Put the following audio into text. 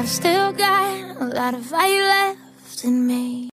I've still got a lot of fire left in me.